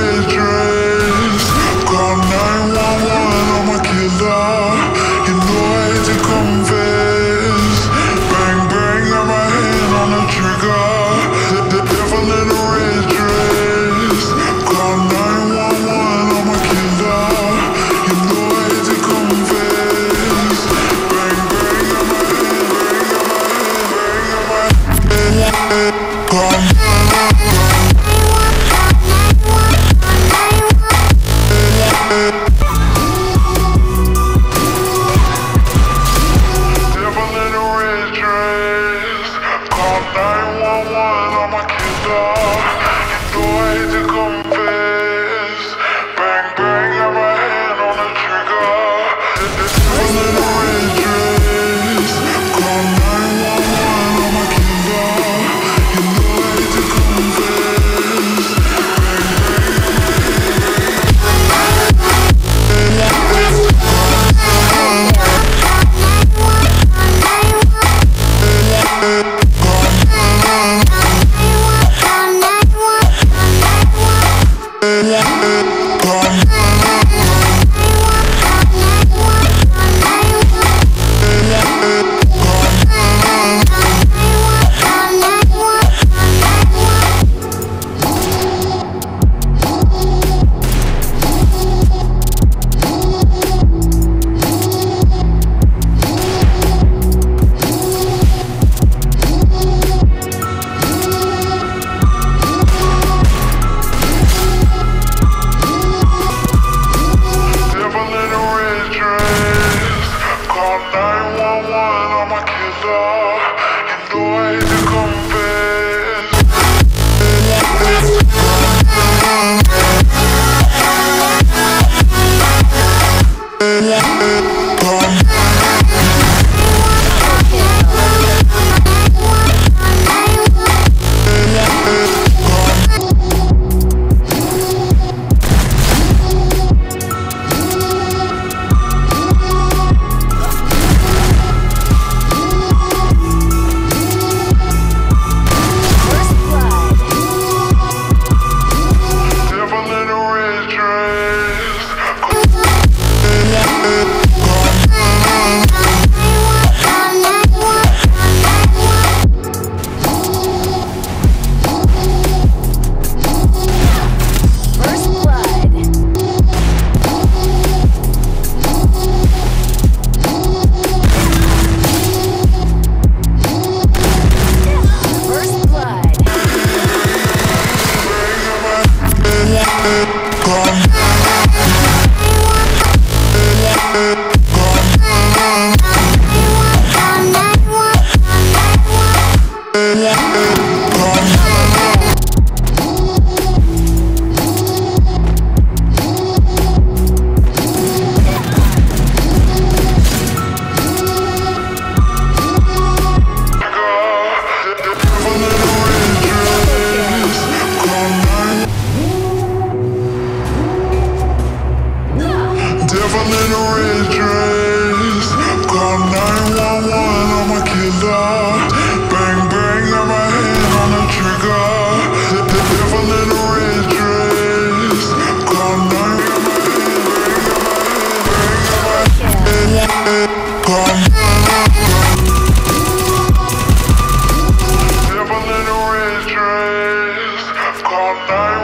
treasure. Love,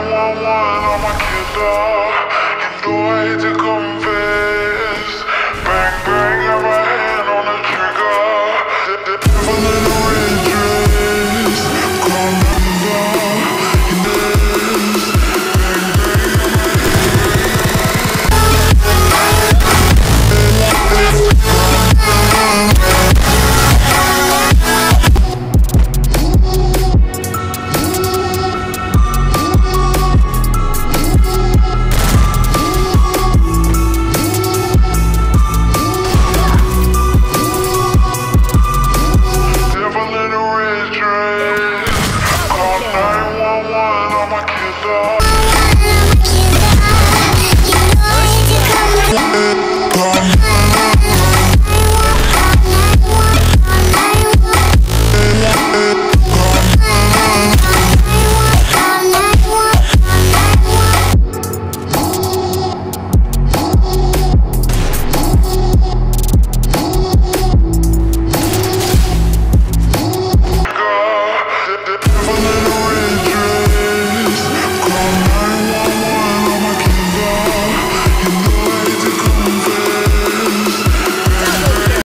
one one, all my kids up. You know I hate to.